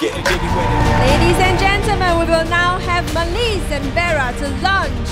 Ladies and gentlemen, we will now have Malise and Vera to launch